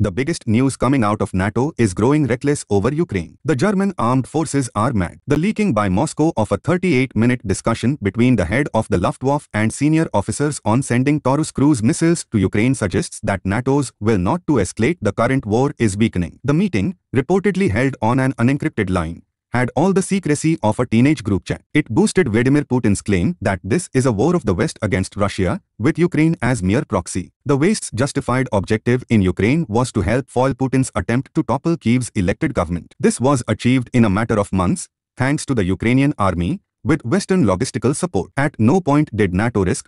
The biggest news coming out of NATO is growing reckless over Ukraine. The German armed forces are mad. The leaking by Moscow of a 38-minute discussion between the head of the Luftwaffe and senior officers on sending Taurus cruise missiles to Ukraine suggests that NATO's will not to escalate the current war is weakening. The meeting, reportedly held on an unencrypted line, had all the secrecy of a teenage group chat. It boosted Vladimir Putin's claim that this is a war of the West against Russia, with Ukraine as mere proxy. The West's justified objective in Ukraine was to help foil Putin's attempt to topple Kyiv's elected government. This was achieved in a matter of months, thanks to the Ukrainian army, with Western logistical support. At no point did NATO risk